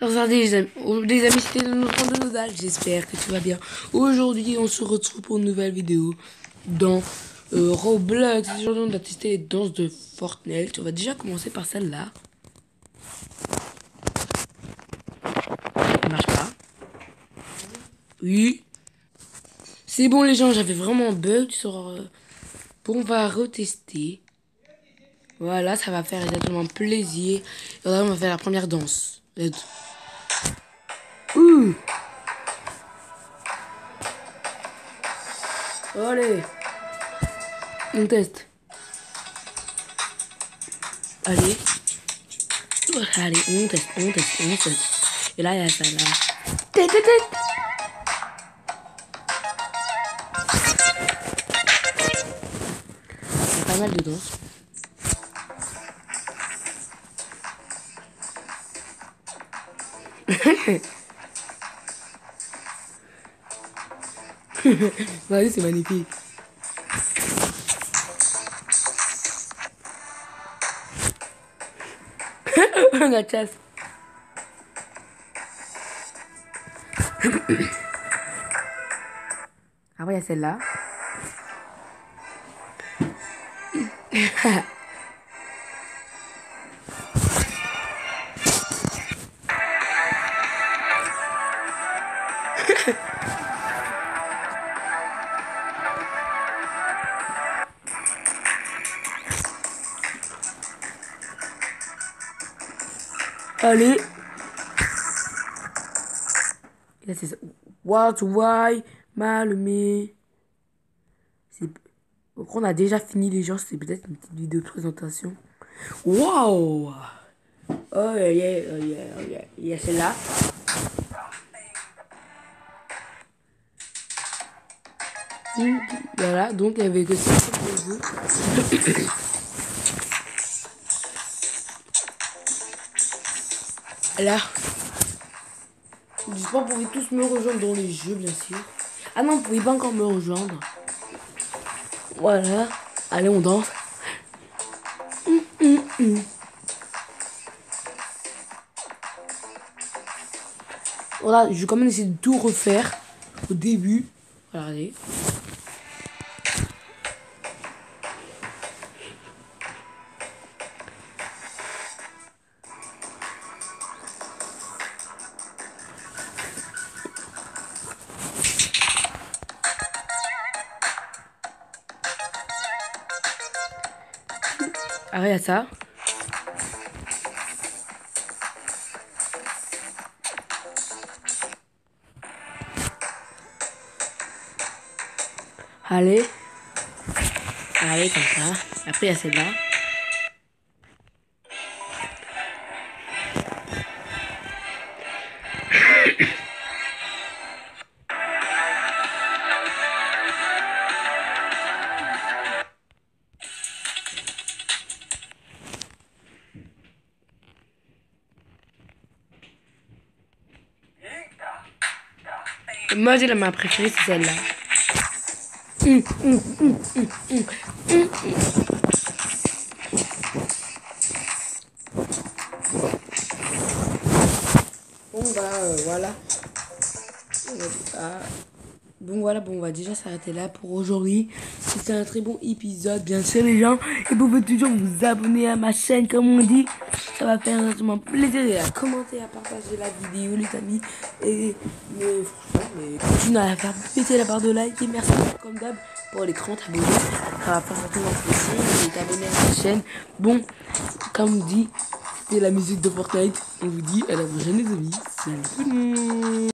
Regardez les amis, oh, les amis c'était notre de Nodal, j'espère que tu vas bien. Aujourd'hui, on se retrouve pour une nouvelle vidéo dans euh, Roblox. Aujourd'hui, on va tester les danses de Fortnite. On va déjà commencer par celle-là. Ça marche pas. Oui. C'est bon les gens, j'avais vraiment un bug sur... Euh, bon, on va retester. Voilà, ça va faire exactement plaisir. Et là, on va faire la première danse. Ouh. Allez. On teste. Allez. Allez, on teste, on. Et là, il y a ça là. Il y a pas mal. Vas-y, c'est magnifique. La chasse. Après, il y a celle-là. Allez. là, c'est. What, why, mal, mais. On a déjà fini les gens, c'est peut-être une petite vidéo de présentation. Wow! Oh yeah, oh yeah, oh yeah. Il y a celle-là. Voilà, donc il y avait que ça pour. Là, j'espère que vous pouvez tous me rejoindre dans les jeux, bien sûr. Ah non, vous pouvez pas encore me rejoindre. Voilà. Allez, on danse. Voilà, je vais quand même essayer de tout refaire au début. Regardez. Ça. Allez. Allez, comme ça. Après, il y a celle-là. Moi, la ma préférée, c'est celle-là. Bon, bah, euh, voilà. Bon, voilà, bon, on va déjà s'arrêter là pour aujourd'hui. C'était un très bon épisode, bien sûr, les gens. Et vous pouvez toujours vous abonner à ma chaîne, comme on dit. Ça va faire vraiment plaisir à commenter, à partager la vidéo, les amis. Et mais, franchement, mais continuez à faire péter la barre de like. Et merci comme d'hab pour l'écran, t'abonner. Ça va faire vraiment plaisir. Et t'abonner à la chaîne. Bon, comme on dit, c'était la musique de Fortnite. On vous dit à la prochaine, les amis. Salut.